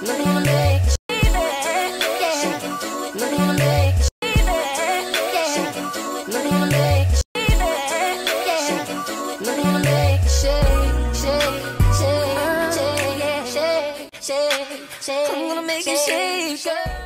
shake, shake, shake, shake. I'm gonna make it shake.